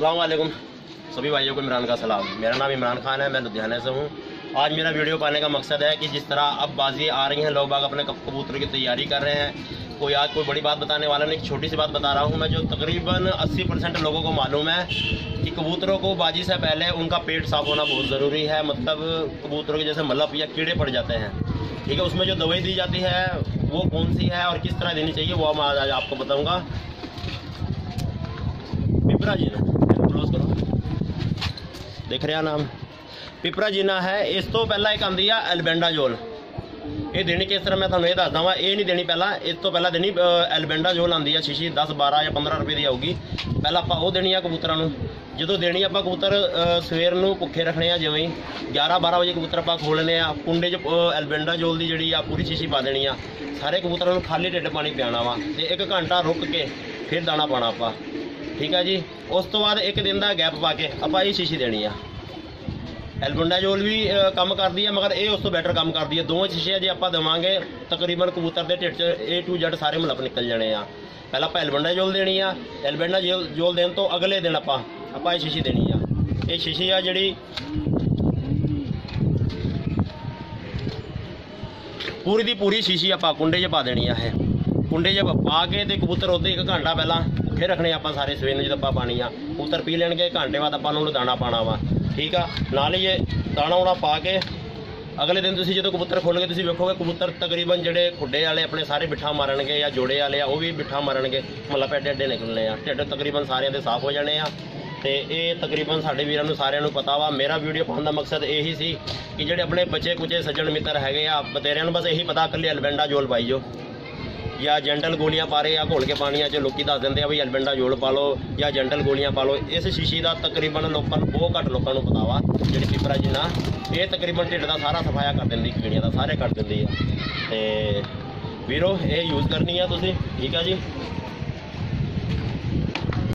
वालेकुम सभी भाइयों को इमरान का सलाम। मेरा नाम इमरान खान है, मैं लुधियाना से हूँ। आज मेरा वीडियो पाने का मकसद है कि जिस तरह अब बाजी आ रही हैं, लोग बाग अपने कब- कबूतर की तैयारी कर रहे हैं। कोई आज कोई बड़ी बात बताने वाला नहीं छोटी सी बात बता रहा हूँ मैं, जो तकरीबन 80 परसेंट लोगों को मालूम है कि कबूतरों को बाजी से पहले उनका पेट साफ़ होना बहुत ज़रूरी है। मतलब कबूतरों के जैसे मल्लप या कीड़े पड़ जाते हैं। ठीक है, उसमें जो दवाई दी जाती है, वो कौन सी है और किस तरह देनी चाहिए, वो मैं आज आपको बताऊँगा। पिपरा जी ने ਲਿਖ ਰਿਹਾ ਨਾਮ। ਪਿਪਰਾ ਜਿੰਨਾ ਹੈ, ਇਸ ਤੋਂ ਪਹਿਲਾਂ ਇੱਕ ਆਉਂਦੀ ਆ ਐਲਬੈਂਡਾਜੋਲ ਇਹ ਦੇਣੀ ਕਿਸ ਤਰ੍ਹਾਂ ਮੈਂ ਤੁਹਾਨੂੰ ਇਹ ਦੱਸਦਾ ਵਾਂ, ਇਹ ਨਹੀਂ ਦੇਣੀ ਪਹਿਲਾਂ, ਇਸ ਤੋਂ ਪਹਿਲਾਂ ਦੇਣੀ ਐਲਬੈਂਡਾਜੋਲ ਆਉਂਦੀ ਆ ਸ਼ੀਸ਼ੀ 10 12 ਜਾਂ 15 ਰੁਪਏ ਦੀ ਆਊਗੀ। ਪਹਿਲਾਂ ਆਪਾਂ ਉਹ ਦੇਣੀ ਆ ਕਬੂਤਰਾਂ ਨੂੰ। ਜਦੋਂ ਦੇਣੀ ਆਪਾਂ ਕਬੂਤਰ ਸਵੇਰ ਨੂੰ ਭੁੱਖੇ ਰੱਖਣੇ ਆ ਜਿਵੇਂ 11 12 ਵਜੇ ਕਬੂਤਰ ਆਪਾਂ ਖੋਲਣੇ ਆ, ਕੁੰਡੇ 'ਚ ਐਲਬੈਂਡਾਜੋਲ ਦੀ ਜਿਹੜੀ ਆ ਪੂਰੀ ਸ਼ੀਸ਼ੀ ਪਾ ਦੇਣੀ ਆ। ਸਾਰੇ ਕਬੂਤਰਾਂ ਨੂੰ ਖਾਲੀ ਢਿੱਡ ਪਾਣੀ ਪਿਆਣਾ ਵਾ ਤੇ ਇੱਕ ਘੰਟਾ ਰੁੱਕ ਕੇ ਫਿਰ ਦਾਣਾ ਪਾਣਾ ਆਪਾਂ। ਠੀਕ ਆ ਜੀ? ਉਸ ਤੋਂ ਬਾਅਦ ਇੱਕ ਦਿਨ ਦਾ ਗੈਪ ਪਾ ਕੇ ਆਪਾਂ ਇਹ ਸ਼ੀਸ਼ੀ ਦੇਣੀ ਆ। ਐਲਬੰਡਾਜੋਲ ਵੀ ਕੰਮ ਕਰਦੀ ਹੈ ਮਗਰ ਇਹ ਉਸ ਤੋਂ ਬੈਟਰ ਕੰਮ ਕਰਦੀ ਹੈ ਦੋਵੇਂ ਸ਼ੀਸ਼ੇ ਜੇ ਆਪਾਂ ਦੇਵਾਂਗੇ। ਤਕਰੀਬਨ ਕਬੂਤਰ ਦੇ ਢਿੱਡ 'ਚ A to Z ਸਾਰੇ ਮਲਪ ਨਿਕਲ ਜਾਣੇ ਆ। ਪਹਿਲਾਂ ਆਪਾਂ ਐਲਬੰਡਾਜੋਲ ਦੇਣੀ ਆ। ਐਲਬੰਡਾਜੋਲ ਜੋਲ ਦੇਣ ਤੋਂ ਅਗਲੇ ਦਿਨ ਆਪਾਂ ਆਪਾਂ ਇਹ ਸ਼ੀਸ਼ੀ ਦੇਣੀ ਆ। ਇਹ ਸ਼ੀਸ਼ੀ ਆ ਜਿਹੜੀ ਪੂਰੀ ਦੀ ਪੂਰੀ ਸ਼ੀਸ਼ੀ ਆਪਾਂ ਕੁੰਡੇ 'ਚ ਪਾ ਦੇਣੀ ਆ ਇਹ। ਕੁੰਡੇ 'ਚ ਪਾ ਕੇ ਤੇ ਕਬੂਤਰ ਉੱਤੇ ਇੱਕ ਘੰਟਾ ਪਹਿਲਾਂ ਭੁੱਖੇ ਰੱਖਣੇ ਆਪਾਂ ਸਾਰੇ ਸਵੇਰ ਨੂੰ ਜਦੋਂ ਆਪਾਂ ਪਾਣੀ ਆ, ਕਬੂਤਰ ਪੀ ਲੈਣਗੇ, ਘੰਟੇ ਬਾਅਦ ਆਪਾਂ ਉਹਨਾਂ ਨੂੰ ਦਾਣਾ ਪਾਣਾ ਵਾ, ਠੀਕ ਆ? ਨਾਲ ਹੀ ਇਹ ਦਾਣਾ ਉਣਾ ਪਾ ਕੇ ਅਗਲੇ ਦਿਨ ਤੁਸੀਂ ਜਦੋਂ ਕਬੂਤਰ ਖੋਲੋਗੇ ਤੁਸੀਂ ਵੇਖੋਗੇ ਕਬੂਤਰ ਤਕਰੀਬਨ ਜਿਹੜੇ ਖੁੱਡੇ ਵਾਲੇ, ਆਪਣੇ ਸਾਰੇ ਬਿੱਠਾ ਮਾਰਨਗੇ ਜਾਂ ਜੋੜੇ ਵਾਲੇ ਆ, ਉਹ ਵੀ ਬਿੱਠਾ ਮਾਰਨਗੇ। ਮਤਲਬ ਐਡੇ ਐਡੇ ਨਿਕਲਣੇ ਆ। ਢਿੱਡ ਤਕਰੀਬਨ ਸਾਰਿਆਂ ਦੇ ਸਾਫ਼ ਹੋ ਜਾਣੇ ਆ। ਤੇ ਇਹ ਤਕਰੀਬਨ ਸਾਡੇ ਵੀਰਾਂ ਨੂੰ, ਸਾਰਿਆਂ ਨੂੰ ਪਤਾ ਵਾ। ਮੇਰਾ ਵੀਡੀਓ ਪਾਉਣ ਦਾ ਮਕਸਦ ਇਹੀ ਸੀ ਕਿ ਜਿਹੜੇ ਆਪਣੇ ਬੱਚੇ ਕੁਚੇ ਸੱਜਣ ਮਿੱਤਰ ਹੈਗੇ ਆ ਬਤੇਰਿਆਂ ਨੂੰ ਬਸ ਇਹੀ ਪਤਾ, ਇਕੱਲੇ ਐਲਬੈਂਡਾ ਜੋਲ ਪਾਈ ਜੋ ਜਾਂ ਜੈਂਟਲ ਗੋਲੀਆਂ ਪਾ ਰਹੇ ਆ ਘੋਲ ਕੇ ਪਾਣੀਆਂ 'ਚ ਲੋਕੀ ਦੱਸ ਦਿੰਦੇ ਆ ਵੀ ਐਲਬੈਂਡਾ ਜੋਲ ਪਾ ਲਓ ਜਾਂ ਜੈਂਟਲ ਗੋਲੀਆਂ ਪਾ ਲਓ, ਇਸ ਸ਼ੀਸ਼ੀ ਦਾ ਤਕਰੀਬਨ ਲੋਕਾਂ ਨੂੰ ਬਹੁਤ ਘੱਟ ਲੋਕਾਂ ਨੂੰ ਪਤਾ ਵਾ, ਜਿਹੜੀ ਪਿਪਰਾ ਜੀ ਨਾ ਇਹ ਤਕਰੀਬਨ ਢਿੱਡ ਦਾ ਸਾਰਾ ਸਫਾਇਆ ਕਰ ਦਿੰਦੀ ਕੀੜੀਆਂ ਦਾ ਸਾਰੇ ਕੱਢ ਦਿੰਦੀ ਆ। ਤੇ ਵੀਰੋ, ਇਹ ਯੂਜ਼ ਕਰਨੀ ਆ ਤੁਸੀਂ, ਠੀਕ ਆ ਜੀ?